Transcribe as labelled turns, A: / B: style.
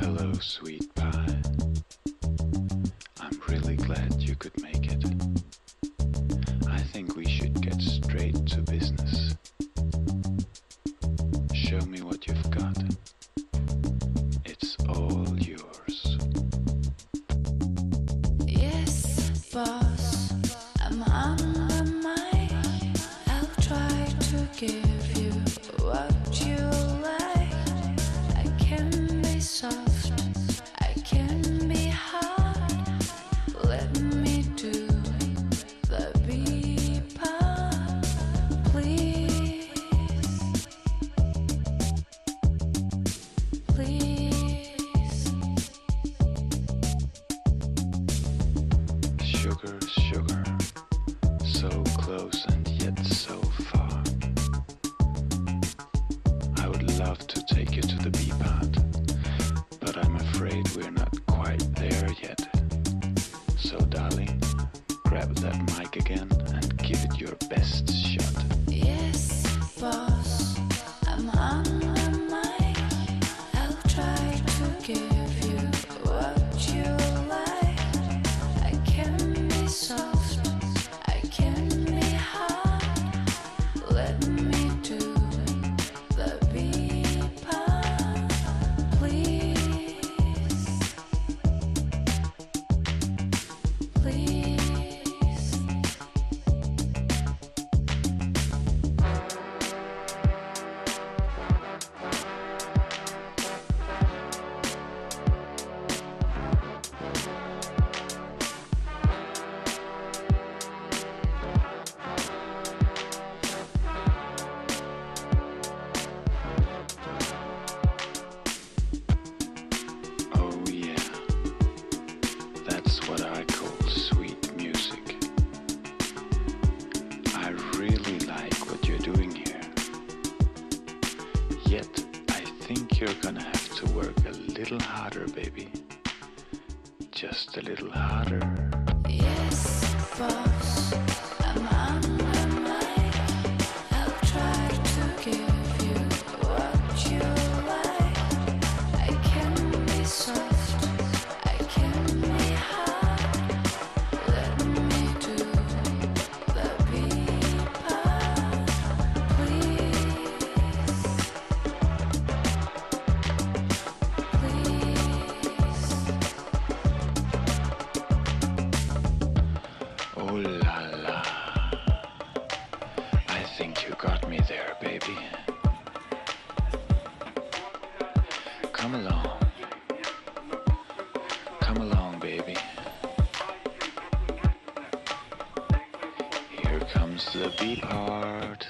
A: Hello, sweet pie. I'm really glad you could make it. I think we should get straight to business. Show me what you've got. It's all yours.
B: Yes, boss, I'm on the mic. I'll try to give you what you like. I can be soft,
A: So close and yet so far. I would love to take you to the B part, but I'm afraid we're not quite there yet. So, darling, grab that mic again and give it your best shot.
B: Please.
A: You're gonna have to work a little harder, baby. Just a little harder. Me there, baby. Come along. Come along, baby. Here comes the B part.